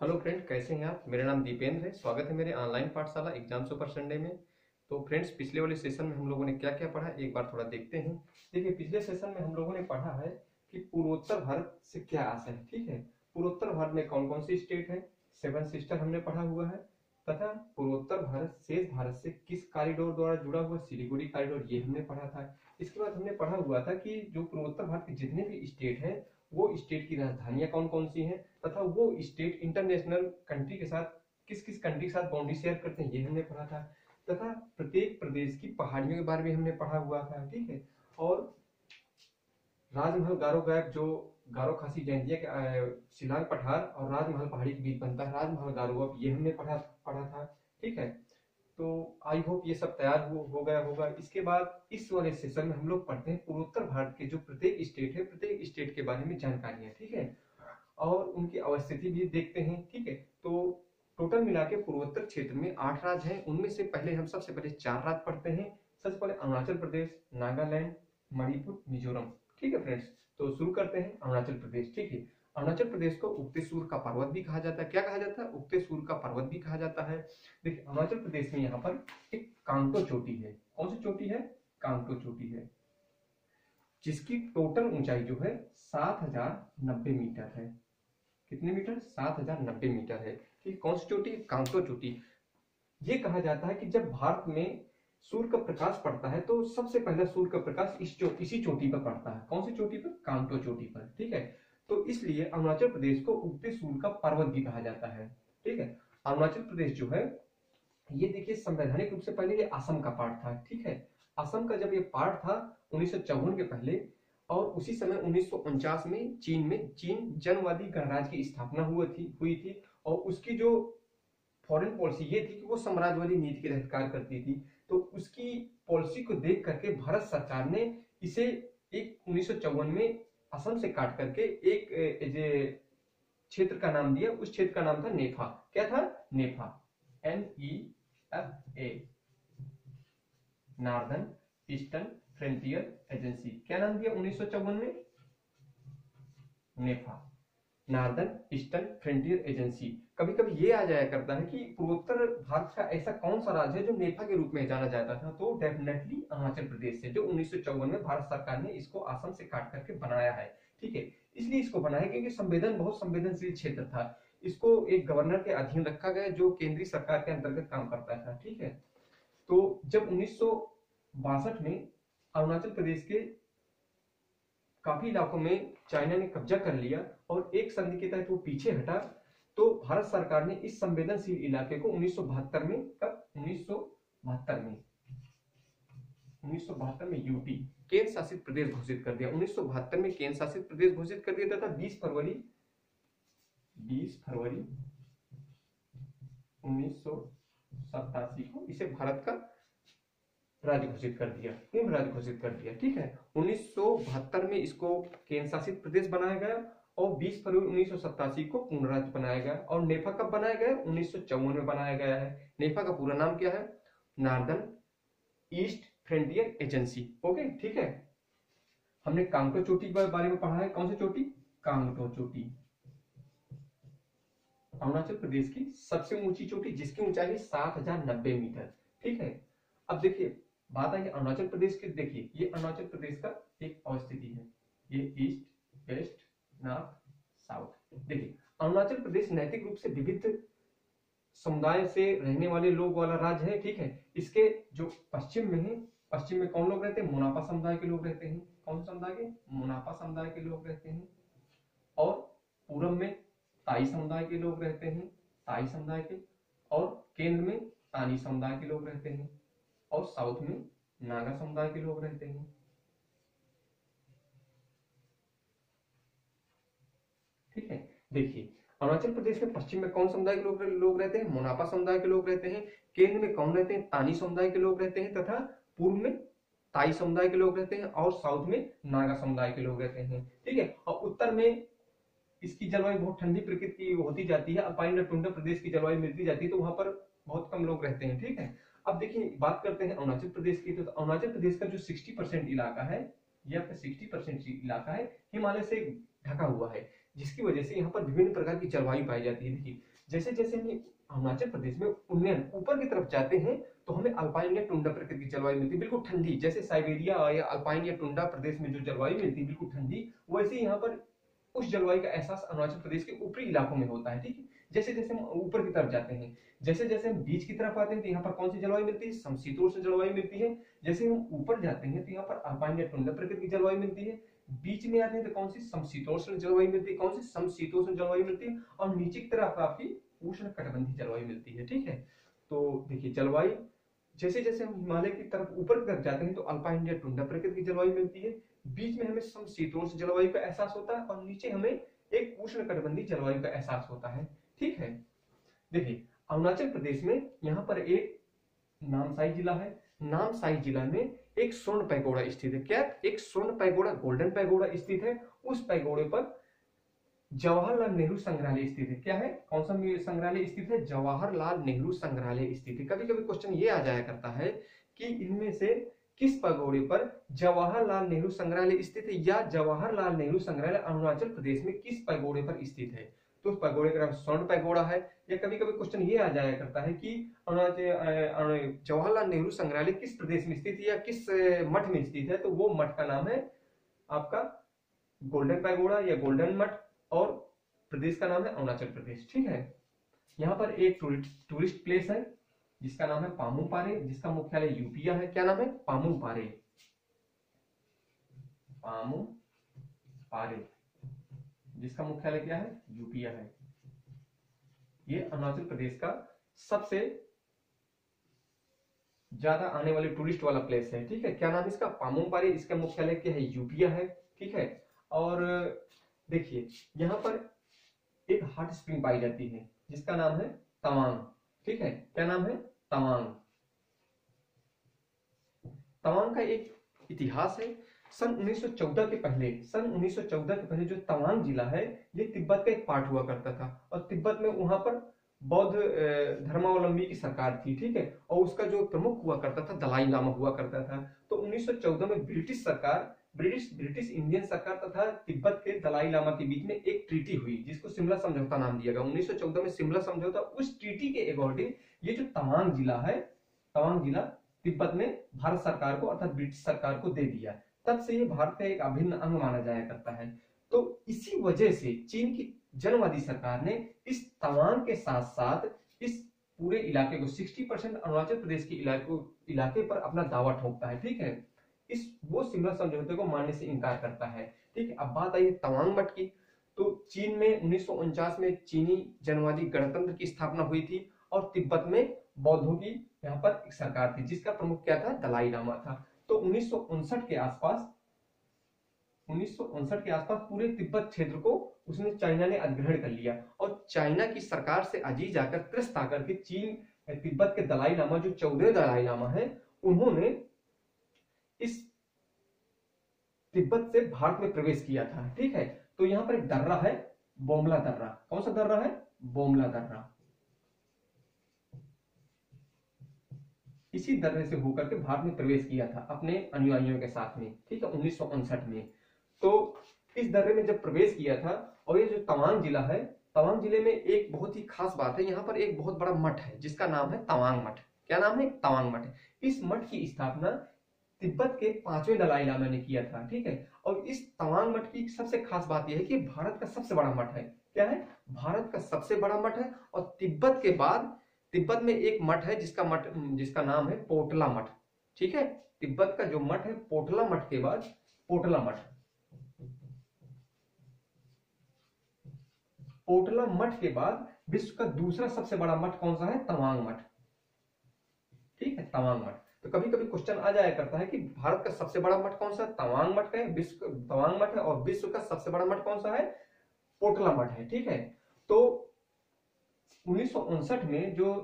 Hello friend, कैसे हैं आप? मेरा नाम दीपेंद्र है। स्वागत है मेरे ऑनलाइन पाठशाला एग्ज़ाम सुपर संडे में। तो फ्रेंड्स पिछले वाले सेशन में हम लोगों ने क्या क्या पढ़ा? एक बार थोड़ा देखते हैं। देखिए, पिछले सेशन में हम लोगों ने पढ़ा है कि पूर्वोत्तर भारत से क्या आशा है, ठीक है? पूर्वोत्तर भारत में कौन कौन सी स्टेट है? सेवन सिस्टर हमने पढ़ा हुआ है। तथा पूर्वोत्तर भारत, शेष भारत से किस कॉरिडोर द्वारा जुड़ा हुआ? सिलीगुड़ी कॉरिडोर ये हमने पढ़ा था। इसके बाद हमने पढ़ा हुआ था कि जो पूर्वोत्तर भारत के जितने भी स्टेट हैं वो स्टेट की राजधानियाँ कौन कौन सी हैं तथा वो स्टेट इंटरनेशनल कंट्री के साथ किस किस कंट्री के साथ बाउंड्री शेयर करते हैं, ये हमने पढ़ा था। तथा प्रत्येक प्रदेश की पहाड़ियों के बारे में हमने पढ़ा हुआ था, ठीक है? और राजमहल गारो गैप जो गारो खासी जयंतिया शिलांग पठार और राजमहल पहाड़ी के बीच बनता है, राजमहल गारो गैप ये हमने पढ़ा पढ़ा था, ठीक है? तो आई होप ये सब तैयार हो, हो गया होगा। इसके बाद इस वाले सेशन में हम लोग पढ़ते हैं पूर्वोत्तर भारत के जो प्रत्येक स्टेट है प्रत्येक स्टेट के बारे में जानकारियाँ ठीक है? और उनकी अवस्थिति भी देखते हैं ठीक है? तो टोटल मिला के पूर्वोत्तर क्षेत्र में आठ राज्य हैं। उनमें से पहले हम सबसे पहले चार राज्य पढ़ते हैं। सबसे पहले अरुणाचल प्रदेश नागालैंड मणिपुर मिजोरम ठीक है फ्रेंड्स तो शुरू करते हैं अरुणाचल प्रदेश ठीक है? अरुणाचल प्रदेश को उगते सूर्य का पर्वत भी कहा जाता है। क्या कहा जाता है? उगते सूर्य का पर्वत भी कहा जाता है। देखिए अरुणाचल प्रदेश में यहाँ पर एक कांगटो चोटी है। कौन सी चोटी है? कांगटो चोटी है। जिसकी टोटल ऊंचाई जो है सात हज़ार नब्बे मीटर है। कितने मीटर? सात हज़ार नब्बे मीटर है। ठीक कौन सी चोटी? कांगटो चोटी। ये कहा जाता है कि जब भारत में सूर्य का प्रकाश पड़ता है तो सबसे पहला सूर्य का प्रकाश इस चो, इसी चोटी पर पड़ता है। कौन सी चोटी पर? कांगटो चोटी पर। ठीक है? तो इसलिए अरुणाचल प्रदेश को उगते सूर्य का पर्वत भी कहा जाता है, ठीक है? अरुणाचल प्रदेश जो है, ये देखिए संवैधानिक रूप से पहले ये असम का पार्ट था, ठीक है? असम का जब ये पार्ट था, उन्नीस के पहले, और उसी समय उन्नीस सौ उनचास में चीन में चीन जनवादी गणराज्य की स्थापना हुई थी हुई थी, और उसकी जो फॉरेन पॉलिसी ये थी कि वो साम्राज्यवादी नीति के तहत कार्य करती थी। तो उसकी पॉलिसी को देख करके भारत सरकार ने इसे एक उन्नीस में असम से काट करके एक क्षेत्र का नाम दिया, उस क्षेत्र का नाम था नेफा। क्या था? NEFA. N E F A Northern Eastern Frontier Agency. क्या नाम दिया उन्नीस सौ चौवन में? NEFA. Northern Eastern Frontier Agency. कभी कभी ये आ जाया करता है कि पूर्वोत्तर भारत का ऐसा कौन सा राज्य है जो नेफा के रूप में जाना जाता था? तो डेफिनेटली अरुणाचल प्रदेश से, जो उन्नीस सौ चौवन में भारत सरकार ने इसको आसम से काट करके बनाया है। ठीक है? इसलिए इसको बनाया क्योंकि संवेदन, बहुत संवेदनशील क्षेत्र था। इसको एक गवर्नर के अधीन रखा गया जो केंद्रीय सरकार के अंतर्गत काम करता था। ठीक है? तो जब उन्नीस सौ बासठ में अरुणाचल प्रदेश के काफ़ी इलाकों में चाइना ने कब्जा कर लिया और एक संधि के तहत वो पीछे हटा तो भारत सरकार ने इस संवेदनशील इलाके को उन्नीस सौ बहत्तर में कब? उन्नीस में। उन्नीस सौ बहत्तर में यूटी केंद्र शासित प्रदेश घोषित कर दिया। उन्नीस सौ बहत्तर में केंद्र शासित प्रदेश घोषित कर दिया था 20 फरवरी। 20 फरवरी उन्नीस सौ सतासी को इसे भारत का राज्य घोषित कर दिया। पूर्ण राज्य घोषित कर दिया। ठीक है? उन्नीस सौ बहत्तर में इसको केंद्र शासित प्रदेश बनाया गया। और 20 फरवरी उन्नीस सौ सतासी को पूर्ण राज्य बनाया गया और नेफा कब बनाया गया? उन्नीस में बनाया गया है। नेफा का पूरा नाम क्या है? Northern East Frontier Agency. Okay, ठीक है। हमने कांगटो चोटी के बारे में पढ़ा है। कौन सी चोटी? कांगटो चोटी। अरुणाचल प्रदेश की सबसे ऊँची चोटी, जिसकी ऊंचाई है सात हज़ार नब्बे मीटर। ठीक है? अब देखिए, बात आई अरुणाचल प्रदेश की। देखिए, ये अरुणाचल प्रदेश का एक अवस्थिति है। ये ईस्ट, वेस्ट नॉर्थ साउथ देखिए, अरुणाचल प्रदेश नैतिक रूप से विविध समुदाय से रहने वाले लोग वाला राज्य है, ठीक है? इसके जो पश्चिम में है, पश्चिम में कौन लोग रहते हैं? मुनाफा समुदाय के लोग रहते हैं। कौन समुदाय के? मुनाफा समुदाय के लोग रहते हैं। और पूर्व में ताई समुदाय के लोग रहते हैं, ताई समुदाय के। और केंद्र में तानी समुदाय के लोग रहते हैं। और साउथ में नागा समुदाय के लोग रहते हैं। ठीक है? देखिए, अरुणाचल प्रदेश में पश्चिम में कौन समुदाय के लोग लोग रहते हैं? मुनाफा समुदाय के लोग रहते हैं। केंद्र में कौन रहते हैं? तानी समुदाय के लोग रहते हैं तथा पूर्व में ताई समुदाय के लोग रहते हैं और साउथ में नागा समुदाय के लोग रहते हैं। ठीक है? और उत्तर में इसकी जलवायु बहुत ठंडी प्रकृति की होती जाती है। अपाइन टुंडा प्रदेश की जलवायु मिलती जाती है तो वहाँ पर बहुत कम लोग रहते हैं। ठीक है? अब देखिए, बात करते हैं अरुणाचल प्रदेश की। तो अरुणाचल प्रदेश का जो 60 परसेंट इलाका है ये आपका 60 परसेंट इलाका है। हिमालय से ढका हुआ है। जिसकी वजह से यहाँ पर विभिन्न प्रकार की जलवायु पाई जाती है। देखिए जैसे जैसे हम अरुणाचल प्रदेश में उन्नयन ऊपर की तरफ़ जाते हैं तो हमें अल्पाइन या टुंडा प्रकृति की जलवायु मिलती है। बिल्कुल ठंडी, जैसे साइबेरिया या अल्पाइन या टुंडा प्रदेश में जो जलवायु मिलती है, बिल्कुल ठंडी, वैसे यहाँ पर उस जलवायु का एहसास अरुणाचल प्रदेश के ऊपरी इलाकों में होता है। ठीक है जैसे जैसे हम ऊपर की तरफ़ जाते हैं जैसे जैसे हम बीच की तरफ़ आते हैं तो यहाँ पर कौन सी जलवायु मिलती है? समशीतोष्ण जलवायु मिलती है। जैसे हम ऊपर जाते हैं तो यहाँ पर अल्पाइन या टुंडा प्रकृति की जलवायु मिलती है। बीच में आते हैं तो कौन सी? समशीतोष्ण जलवायु मिलती है। कौन सी? समशीतोष्ण जलवायु मिलती है और नीचे की तरफ़ आपकी उष्ण कटबंधी जलवायु मिलती है, ठीक है? तो देखिए, जलवायु जैसे जैसे हम हिमालय की तरफ़ ऊपर की तरफ़ जाते हैं तो अल्पाइन या टुंडा प्रकृति की जलवायु मिलती है। बीच में हमें समशीतोष्ण जलवायु का एहसास होता है और नीचे हमें एक उष्ण कटबंधी जलवायु का एहसास होता है, ठीक है? देखिए, अरुणाचल प्रदेश में यहाँ पर एक नामसाई जिला है। नामसाई जिला में एक स्वर्ण पैगोड़ा स्थित है। क्या एक स्वर्ण पैगोड़ा गोल्डन पैगोड़ा स्थित है? उस पैगोड़े पर जवाहरलाल नेहरू संग्रहालय स्थित है। क्या है? कौन सा संग्रहालय स्थित है? जवाहरलाल नेहरू संग्रहालय स्थित है। कभी कभी क्वेश्चन ये आ जाया करता है कि इनमें से किस पगोड़े पर जवाहरलाल नेहरू संग्रहालय स्थित है या जवाहरलाल नेहरू संग्रहालय अरुणाचल प्रदेश में किस पैगोड़े पर स्थित है? तो उस पैगोड़े का नाम स्वर्ण पैगोड़ा है, या कभी कभी क्वेश्चन ये आ जाया करता है कि जवाहरलाल नेहरू संग्रहालय किस प्रदेश में स्थित है या किस मठ में स्थित है? तो वो मठ का नाम है आपका गोल्डन पैगोड़ा या गोल्डन मठ और प्रदेश का नाम है अरुणाचल प्रदेश, ठीक है? यहाँ पर एक टूरिस्ट टूरिस्ट प्लेस है, जिसका नाम है पामू पारे, जिसका मुख्यालय यूपिया है। क्या नाम है? पामू पारे। पामू पारे। जिसका मुख्यालय क्या है? यूपिया है। ये अरुणाचल प्रदेश का सबसे ज़्यादा आने वाले टूरिस्ट वाला प्लेस है, ठीक है? क्या नाम इसका? पामू पारे इसका मुख्यालय क्या है? यूपिया है, ठीक है? और, देखिए, यहाँ पर एक हॉट स्प्रिंग पाई जाती है, जिसका नाम है तवांग, ठीक है? क्या नाम है? तवांग। तवांग का एक इतिहास है सन 1914 के पहले, सन 1914 के पहले जो तवांग जिला है, ये तिब्बत का एक पार्ट हुआ करता था। और तिब्बत में वहाँ पर बौद्ध धर्मावलंबी की सरकार थी, ठीक है? और उसका जो प्रमुख हुआ करता था, दलाई लामा हुआ करता था। तो 1914 में ब्रिटिश सरकार, ब्रिटिश ब्रिटिश इंडियन सरकार तथा तिब्बत के दलाई लामा के बीच में एक ट्रीटी हुई, जिसको शिमला समझौता नाम दिया गया। 1914 में शिमला समझौता, उस ट्रीटी के अकॉर्डिंग ये जो तवांग जिला है, तवांग जिला तिब्बत ने भारत सरकार को अर्थात ब्रिटिश सरकार को दे दिया। तब से ये भारत का एक अभिन्न अंग माना जाया करता है। तो इसी वजह से चीन की जनवादी सरकार ने इस तवांग के साथ साथ इस पूरे इलाके को 60 परसेंट अरुणाचल प्रदेश के इलाके इलाके पर अपना दावा ठोकता है, ठीक है? इस वो शिमला समझौते को मानने से इनकार करता है, ठीक है? अब बात आई तवांग मठ की। तो चीन में उन्नीस सौ उनचास में चीनी जनवादी गणतंत्र की स्थापना हुई थी और तिब्बत में बौद्धों की यहाँ पर एक सरकार थी, जिसका प्रमुख क्या था? दलाई लामा था। तो उन्नीस सौ उनसठ के आसपास, उन्नीस सौ उनसठ के आसपास पूरे तिब्बत क्षेत्र को उसने चाइना ने अधिग्रहण कर लिया और चाइना की सरकार से अज़ीज़ आकर त्रस्त आकर के चीन, तिब्बत के दलाई लामा जो चौदह दलाई लामा है, उन्होंने इस तिब्बत से भारत में प्रवेश किया था। ठीक है? तो यहाँ पर एक दर्रा है, बोमला दर्रा। कौन सा दर्रा है? बोमला दर्रा। इसी दर्रे से होकर के भारत में प्रवेश किया था, अपने अनुयायियों के साथ में, ठीक है, उन्नीस में। तो इस दर्रे में जब प्रवेश किया था, और ये जो तवांग जिला है, तवांग ज़िले में एक बहुत ही खास बात है, यहाँ पर एक बहुत बड़ा मठ है, जिसका नाम है तवांग मठ। क्या नाम है? तवांग मठ। इस मठ की स्थापना तिब्बत के पाँचवें दलाई लामा ने किया था, ठीक है? और इस तवांग मठ की सबसे खास बात यह है कि भारत का सबसे बड़ा मठ है। क्या है? भारत का सबसे बड़ा मठ है, और तिब्बत के बाद तिब्बत में एक मठ है जिसका मठ, जिसका नाम है पोटला मठ। ठीक है? तिब्बत का जो मठ है, पोटला मठ के बाद पोटला मठ। पोटला मठ के बाद विश्व का दूसरा सबसे बड़ा मठ कौन सा है? तवांग मठ। ठीक है? तवांग मठ। तो कभी कभी क्वेश्चन आ जाया करता है कि भारत का सबसे बड़ा मठ कौन सा तवांग मठ है, विश्व, तवांग मठ है और विश्व का सबसे बड़ा मठ कौन सा है? पोटला मठ है। ठीक है? तो उन्नीस सौ उनसठ में जो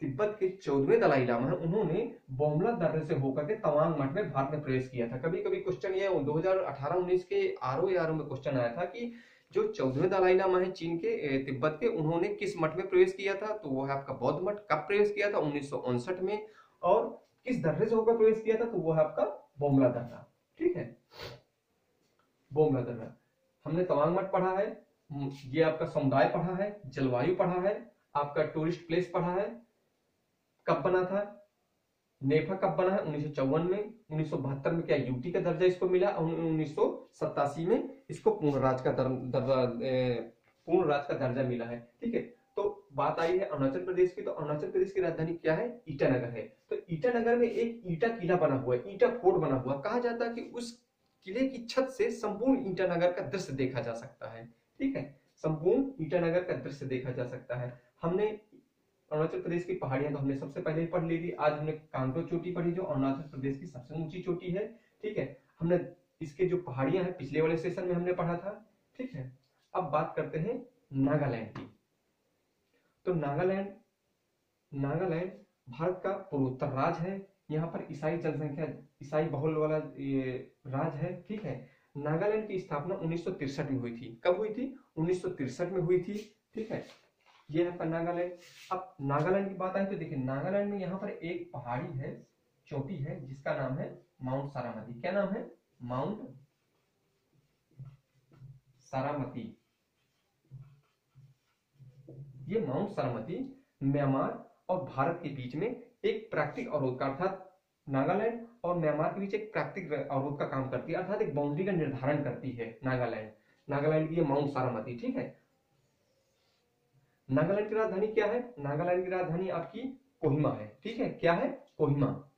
तिब्बत के चौदहवें दलाई लामा है, उन्होंने बोमला दर्रे से होकर के तवांग मठ में भारत में प्रवेश किया था। कभी कभी क्वेश्चन ये 2018-19 के आर ओ में क्वेश्चन आया था कि जो चौदहवें दलाई लामा है चीन के तिब्बत के, उन्होंने किस मठ में प्रवेश किया था? तो वो है आपका बौद्ध मठ। कब प्रवेश किया था? उन्नीस सौ उनसठ में। और किस दर्रे से होकर प्रवेश किया था? तो वो है आपका बोमला दर्रा। ठीक है? बोमला दर्रा। हमने तवांग मठ पढ़ा है। ये आपका समुदाय पढ़ा है, जलवायु पढ़ा है, आपका टूरिस्ट प्लेस पढ़ा है, कब बना था? नेफा कब बना है? उन्नीस सौ चौवन में, उन्नीस सौ बहत्तर में क्या यूटी का दर्जा इसको मिला? और उन्नीस में इसको पूर्ण राज का दर्जा पूर्ण राज का दर्जा मिला है, ठीक है? तो बात आई है अरुणाचल प्रदेश की तो अरुणाचल प्रदेश की राजधानी क्या है? ईटानगर है। तो ईटानगर में एक ईटा किला बना हुआ है, ईटा फोर्ट बना हुआ कहा जाता है कि उस किले की छत से संपूर्ण ईटानगर का दृश्य देखा जा सकता है। ठीक है? संपूर्ण ईटानगर का दृश्य देखा जा सकता है। हमने अरुणाचल प्रदेश की पहाड़ियाँ तो हमने सबसे पहले पढ़ ली थी। आज हमने कांगड़ो चोटी पढ़ी, जो अरुणाचल प्रदेश की सबसे ऊँची चोटी है। ठीक है? हमने इसके जो पहाड़ियाँ हैं, पिछले वाले सेशन में हमने पढ़ा था। ठीक है? अब बात करते हैं नागालैंड की। तो नागालैंड नागालैंड भारत का पूर्वोत्तर राज है। यहाँ पर ईसाई जनसंख्या, ईसाई बहुल वाला ये राज है। ठीक है? नागालैंड की स्थापना उन्नीस में हुई थी। कब हुई थी? उन्नीस में हुई थी, ठीक है? ये है नागालैंड। अब नागालैंड की बात आई तो देखिए, नागालैंड में यहाँ पर एक पहाड़ी है, चोटी है, जिसका नाम है माउंट सारामती। क्या नाम है? माउंट सारामती। ये माउंट सारामती, म्यांमार और भारत के बीच में एक प्राकृतिक अवरोध का अर्थात नागालैंड और म्यांमार के बीच एक प्राकृतिक अवरोध का काम करती है, अर्थात एक बाउंड्री का निर्धारण करती है नागालैंड। नागालैंड की माउंट सारामती, ठीक है? नागालैंड की राजधानी क्या है? नागालैंड की राजधानी आपकी कोहिमा है, ठीक है? क्या है? कोहिमा।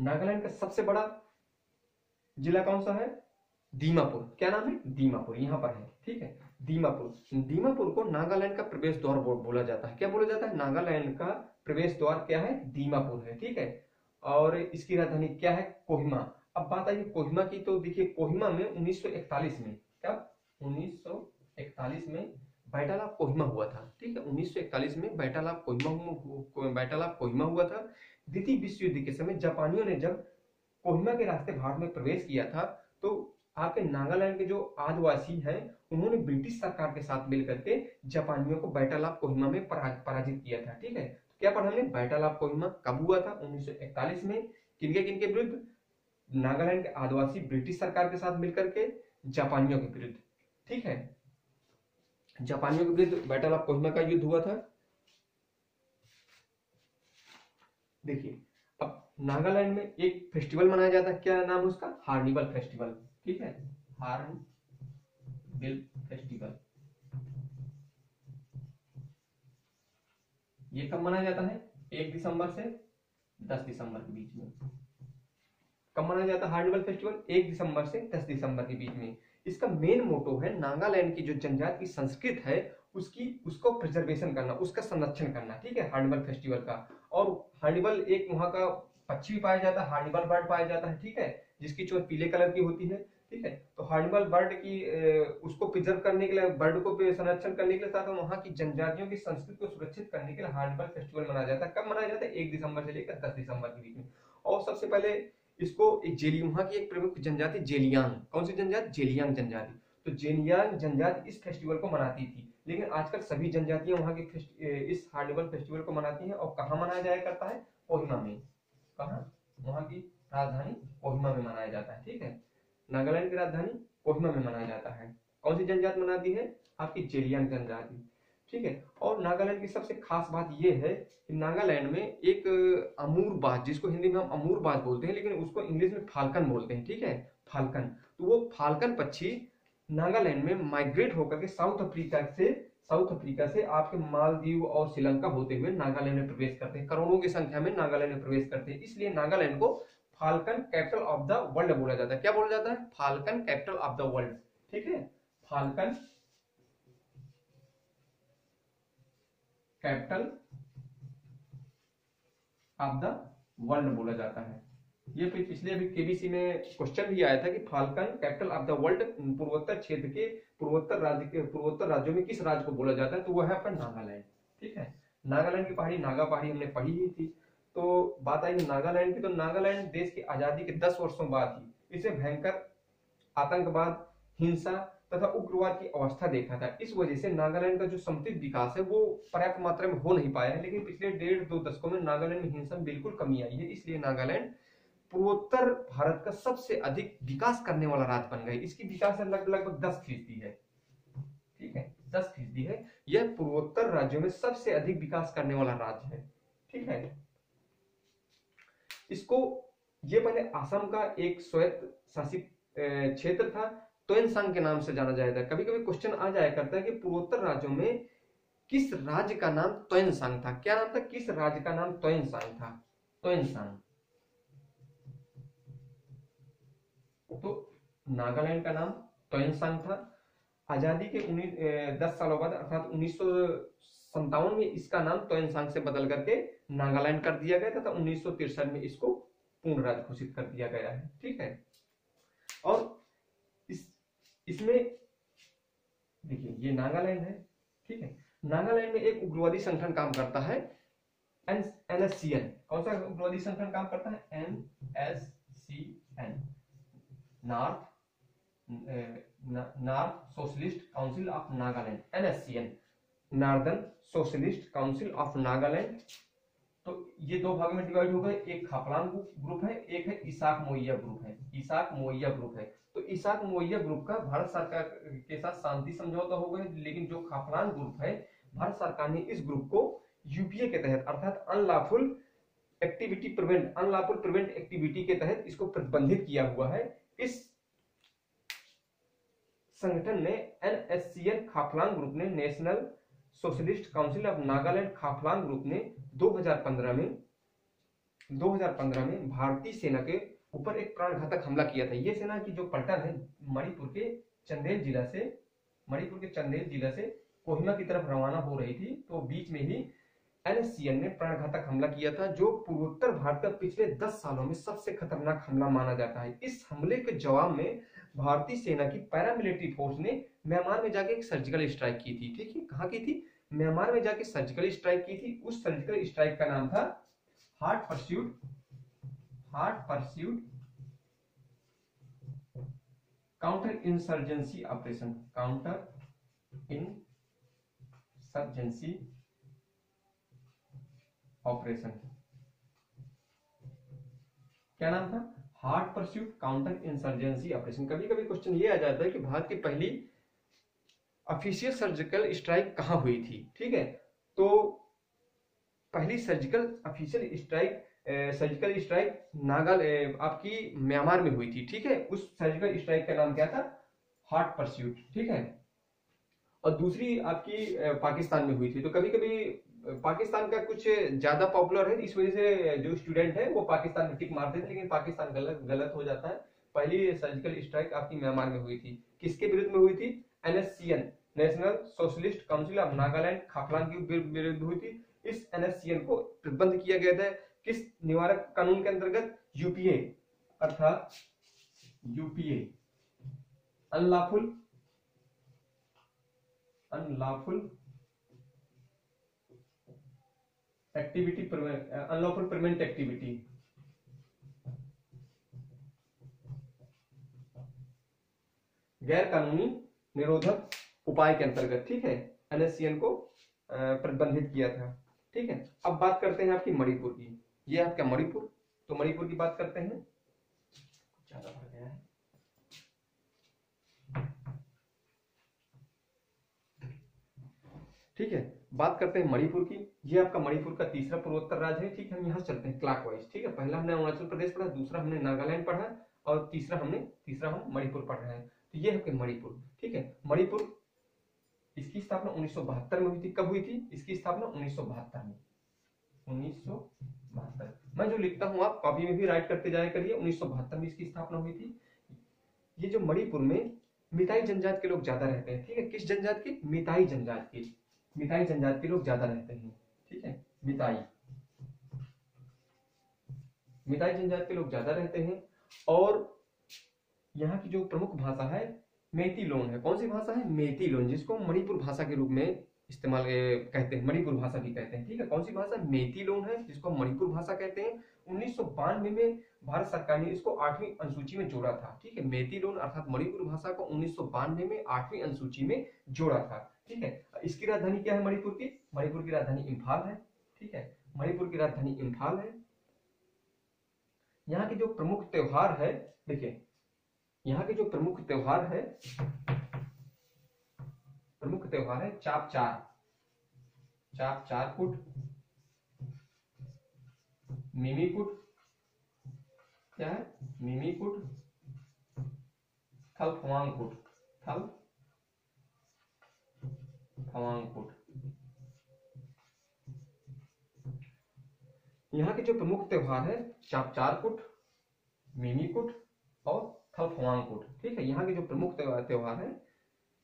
नागालैंड का सबसे बड़ा जिला कौन सा है? दीमापुर। क्या नाम है? दीमापुर, यहाँ पर है, ठीक है? दीमापुर। दीमापुर को नागालैंड का प्रवेश द्वार बोला जाता है। क्या बोला जाता है? नागालैंड का प्रवेश द्वार क्या है? दीमापुर है, ठीक है? और इसकी राजधानी क्या है? कोहिमा। अब बात आई कोहिमा की तो देखिए कोहिमा में 1941 में, क्या? 1941 में बैटालाप कोहिमा हुआ था, ठीक है? 1941 में बैटालाप कोहिमा बैटालाप कोहिमा हुआ था। द्वितीय विश्व युद्ध के समय जापानियों ने जब कोहिमा के रास्ते भारत में प्रवेश किया था तो आपके नागालैंड के जो आदिवासी हैं, उन्होंने ब्रिटिश सरकार के साथ मिलकर के जापानियों को बैटल ऑफ़ कोहिमा में पराजित किया था, ठीक है? तो क्या पढ़ा हमने? बैटल ऑफ़ कोहिमा कब हुआ था? 1941 में। किनके किनके विरुद्ध? नागालैंड के आदिवासी ब्रिटिश सरकार के साथ मिलकर के जापानियों के विरुद्ध, ठीक है? जापानियों के विरुद्ध बैटल ऑफ़ कोहिमा का युद्ध हुआ था। देखिए, अब नागालैंड में एक फेस्टिवल मनाया जाता है। क्या नाम उसका? Hornbill Festival. ठीक है? Hornbill Festival. ये कब मनाया जाता है? एक दिसंबर से दस दिसंबर के बीच में। कब मनाया जाता है हार्नबल फेस्टिवल? एक दिसंबर से दस दिसंबर के बीच में। इसका मेन मोटो है नागालैंड की जो जनजाति की संस्कृत है, उसकी, उसको प्रिजर्वेशन करना, उसका संरक्षण करना, ठीक है? हार्निवल फेस्टिवल का। और हार्निवल एक वहाँ का पक्षी पाया जाता है, हार्निवल बर्ड पाया जाता है, ठीक है? जिसकी चोट पीले कलर की होती है। ठीक है? तो हार्निवल बर्ड की उसको प्रिजर्व करने के लिए बर्ड को संरक्षण करने के लिए साथ वहाँ की जनजातियों की संस्कृति को सुरक्षित करने के लिए हार्निवल फेस्टिवल मनाया जाता है। कब मनाया जाता है? एक दिसंबर से लेकर दस दिसंबर के बीच में। और सबसे पहले इसको एक जेली वहाँ की एक प्रमुख जनजाति जेलियांग। कौन सी जनजाति? जेलियांग जनजाति। तो जेलियांग जनजाति इस फेस्टिवल को मनाती थी। लेकिन आजकल सभी जनजातियाँ वहाँ के इस हार्निवल फेस्टिवल को मनाती हैं। और कहा मनाया जाया करता है? कोहिमा में। कहा? वहाँ की राजधानी कोहिमा में मनाया जाता है। ठीक है? नागालैंड की राजधानी कोहिमा में मनाया जाता है। कौन सी जनजाति मनाती है? आपकी जेलियन जनजाति ठीक है? और नागालैंड की सबसे खास बात यह है कि नागालैंड में एक अमूर बाज, जिसको हिंदी में हम अमूर बाज बोलते हैं, लेकिन उसको इंग्लिश में फाल्कन बोलते हैं। ठीक है? फाल्कन। तो वो फाल्कन पक्षी नागालैंड में माइग्रेट होकर के साउथ अफ्रीका से, साउथ अफ्रीका से आपके मालदीव और श्रीलंका होते हुए नागालैंड में प्रवेश करते हैं। करोड़ों की संख्या में नागालैंड में प्रवेश करते हैं। इसलिए नागालैंड को falcon capital of the world बोला जाता है। क्या बोला जाता है? Falcon capital of the world ठीक है? Falcon capital of the world बोला जाता है। ये पिछले अभी केबीसी में क्वेश्चन भी आया था कि falcon capital of the world पूर्वोत्तर क्षेत्र के, पूर्वोत्तर राज्य के, पूर्वोत्तर राज्यों में किस राज्य को बोला जाता है? तो वह है आपका नागालैंड। ठीक है? नागालैंड की पहाड़ी, नागा पहाड़ी हमने पढ़ी ही थी। तो बात आई नागालैंड की तो नागालैंड देश की आज़ादी के दस वर्षों बाद ही इसे भयंकर आतंकवाद हिंसा तथा उग्रवाद की अवस्था देखा था। इस वजह से नागालैंड का जो समुचित विकास है वो पर्याप्त मात्रा में हो नहीं पाया है लेकिन पिछले डेढ़ दो दशकों में नागालैंड में हिंसा बिल्कुल कमी आई है। इसलिए नागालैंड पूर्वोत्तर भारत का सबसे अधिक विकास करने वाला राज्य बन गए इसकी विकास दर लग, लगभग दस फ़ीसदी है। ठीक है? दस फ़ीसदी है। यह पूर्वोत्तर राज्यों में सबसे अधिक विकास करने वाला राज्य है। ठीक है? इसको ये पहले असम का एक स्वायत्त शासित क्षेत्र था, तोयनसांग के नाम से जाना है। कभी कभी क्वेश्चन आ जाया करता है कि पूर्वोत्तर राज्यों में किस राज्य का नाम तोयनसांग था? क्या नाम था? किस राज्य का नाम तोयनसांग था? तोयनसांग। तो नागालैंड का नाम तोयनसांग था। आज़ादी के उन्नीस दस सालों बाद, अर्थात उन्नीस सौ में इसका नाम तोयनसांग से बदल करके नागालैंड कर दिया गया था तो उन्नीस में इसको पूर्ण राज्य घोषित कर दिया गया है, ठीक है? और इस, इसमें, देखिए, ये नागालैंड है, ठीक है? नागालैंड में एक उग्रवादी संगठन काम करता है एनएससीएन कौन सा उग्रवादी संगठन काम करता है? N S C N. North North Socialist Council of Nagaland NSCN Northern Socialist Council of Nagaland. तो ये दो भाग में डिवाइड हो गए। एक खापलान ग्रुप है, एक है इसाक मोइया ग्रुप है। इसाक मोइया ग्रुप है। तो इसाक मोइया ग्रुप का भारत सरकार के साथ शांति समझौता हो गया लेकिन जो खापलान ग्रुप है, भारत सरकार ने इस ग्रुप को यूपीए के तहत, अर्थात unlawful activity prevent unlawful prevent activity के तहत इसको प्रतिबंधित किया हुआ है। इस संगठन ने एनएससीएन खापलांग ग्रुप ने National Socialist Council of Nagaland Khaplang group ने 2015 में 2015 में भारतीय सेना के ऊपर एक प्राण घातक हमला किया था। ये सेना की जो पलटन है, मणिपुर के चंदेल जिला से, मणिपुर के चंदेल जिला से कोहिमा की तरफ़ रवाना हो रही थी तो बीच में ही एनएससीएन ने प्राणघातक हमला किया था, जो पूर्वोत्तर भारत का पिछले 10 सालों में सबसे खतरनाक हमला माना जाता है। इस हमले के जवाब में भारतीय सेना की पैरामिलिट्री फोर्स ने म्यांमार में जाके एक सर्जिकल स्ट्राइक की थी, ठीक है? कहा की थी? म्यांमार में जाके सर्जिकल स्ट्राइक की थी। उस सर्जिकल स्ट्राइक का नाम था hot pursuit hot pursuit counter insurgency operation counter insurgency operation क्या नाम था? Hot pursuit counter insurgency operation कभी कभी क्वेश्चन ये आ जाता है कि भारत की पहली ऑफिशियल सर्जिकल स्ट्राइक कहाँ हुई थी? ठीक है? तो पहली surgical official strike surgical strike नागाल आपकी म्यांमार में हुई थी, ठीक है? उस सर्जिकल स्ट्राइक का नाम क्या था? हार्ट परस्यूट ठीक है? और दूसरी आपकी पाकिस्तान में हुई थी। तो कभी कभी पाकिस्तान का कुछ ज़्यादा पॉपुलर है, इस वजह से जो स्टूडेंट है, वो पाकिस्तान में टिक मारते थे, लेकिन पाकिस्तान गलत गलत हो जाता है। पहली सर्जिकल स्ट्राइक आपकी म्यांमार में हुई थी। किसके विरुद्ध में हुई थी? NSCN National Socialist Council of Nagaland Khaplang के विरुद्ध हुई थी। इस एनएससीएन को प्रतिबंध किया गया था किस निवारक कानून के अंतर्गत यूपीए, अर्थात UPA, unlawful unlawful activity unlawful permanent activity. गैर कानूनी निरोधक उपाय के अंतर्गत, ठीक है? एनएससीएन को प्रतिबंधित किया था, ठीक है? अब बात करते हैं आपकी मणिपुर की। ये आपका मणिपुर? तो मणिपुर की बात करते हैं। ज़्यादा गया है। ठीक है, बात करते हैं मणिपुर की। ये आपका मणिपुर का तीसरा पूर्वोत्तर राज्य है, ठीक है? हम यहाँ चलते हैं क्लॉकवाइज ठीक है? पहला हमने अरुणाचल प्रदेश पढ़ा, दूसरा हमने नागालैंड पढ़ा, और तीसरा हमने, तीसरा हम मणिपुर पढ़ हैं। तो ये है मणिपुर, ठीक है? मणिपुर इसकी स्थापना उन्नीस में हुई थी। कब हुई थी? इसकी स्थापना उन्नीस में। उन्नीस मैं जो लिखता हूँ, आप कॉपी में भी राइट करते जाया करिए। उन्नीस में इसकी स्थापना हुई थी। ये जो मणिपुर में मिताई जनजात के लोग ज़्यादा रहते हैं, ठीक है? किस जनजात की? मिताई जनजात के। मिताई जनजाति के लोग ज़्यादा रहते हैं, ठीक है? मिताई। मिताई जनजाति के लोग ज़्यादा रहते हैं और यहाँ की जो प्रमुख भाषा है मेती लोन है। कौन सी भाषा है? मेती लोन, जिसको मणिपुर भाषा के रूप में इस्तेमाल कहते हैं, मणिपुर भाषा भी कहते हैं। ठीक है, कौन सी भाषा? मेती लोन है, जिसको मणिपुर भाषा कहते हैं। उन्नीस में भारत सरकार ने इसको आठवीं अनुसूची में जोड़ा था। ठीक है, मेती लोन अर्थात मणिपुर भाषा को उन्नीस सौ बानवे में आठवीं अनुसूची में जोड़ा था। ठीक है, इसकी राजधानी क्या है मणिपुर की? मणिपुर की राजधानी इम्फाल है। ठीक है, मणिपुर की राजधानी इम्फाल है। यहाँ के जो प्रमुख त्योहार है, देखिए यहाँ के जो प्रमुख त्योहार है, प्रमुख त्योहार है चाप चार। चाप चार कुट, मिमी क्या है? मिमी थल फवांग थल फवांग यहाँ के जो प्रमुख त्योहार है, चाप चार कुट, मिमी कुट और थल फवांग कुट। ठीक है, यहाँ के जो प्रमुख त्योहार है,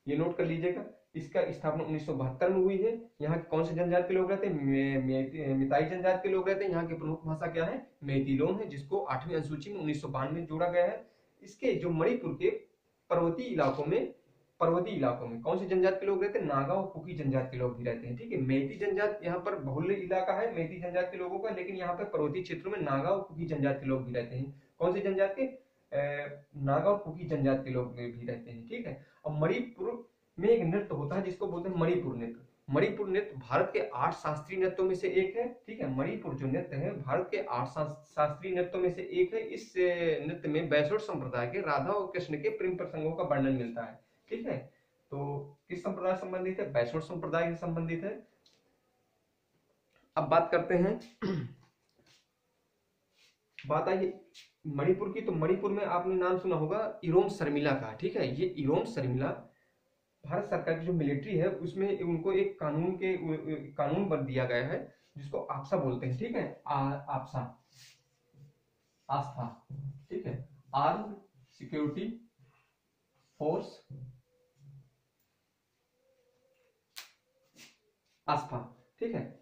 ये नोट कर लीजिएगा। इसका स्थापना उन्नीस में हुई है। यहाँ कौन से जनजाति के लोग रहते हैं? मिताई जनजाति के लोग रहते हैं। यहाँ की प्रमुख भाषा क्या है? मैथिलोन है, जिसको आठवीं अनुसूची में उन्नीस में जोड़ा गया है। इसके जो मणिपुर के पर्वतीय इलाकों में पर्वतीय इलाकों में कौन से जनजाति के लोग रहते हैं? नागा और कुकी जनजाति के लोग भी रहते हैं। ठीक है, मैती जनजाति यहाँ पर बहुल्य इलाका है, मैती जनजाति के लोगों का, लेकिन यहाँ पर पर्वतीय क्षेत्रों में नागा और कुकी जनजाति के लोग भी रहते हैं। कौन से जनजाति के? नागा और कुकी जनजाति के लोग भी रहते हैं, ठीक है? और मणिपुर में एक नृत्य होता है जिसको बोलते हैं मणिपुर नृत्य। मणिपुर नृत्य भारत के आठ शास्त्रीय नृत्यों में से एक है, ठीक है? मणिपुर जो नृत्य है, भारत के आठ शास्त्रीय नृत्यों में से एक है। इस नृत्य में बैसोट संप्रदाय के राधा और कृष्ण के प्रेम प्रसंगों का वर्णन मिलता है, ठीक है? तो किस संप्रदाय संबंधित है? बैसोट संप्रदाय से संबंधित है। अब बात करते हैं। बात आई मणिपुर की तो मणिपुर में आपने नाम सुना होगा, इरोम शर्मिला का, ठीक है? ये इरोम शर्मिला, भारत सरकार की जो मिलिट्री है, उसमें उनको एक कानून के कानून बन दिया गया है, जिसको आपसा बोलते हैं, ठीक है? आपसा, आस्था, ठीक है? आर्म सिक्योरिटी फोर्स आस्था, ठीक है?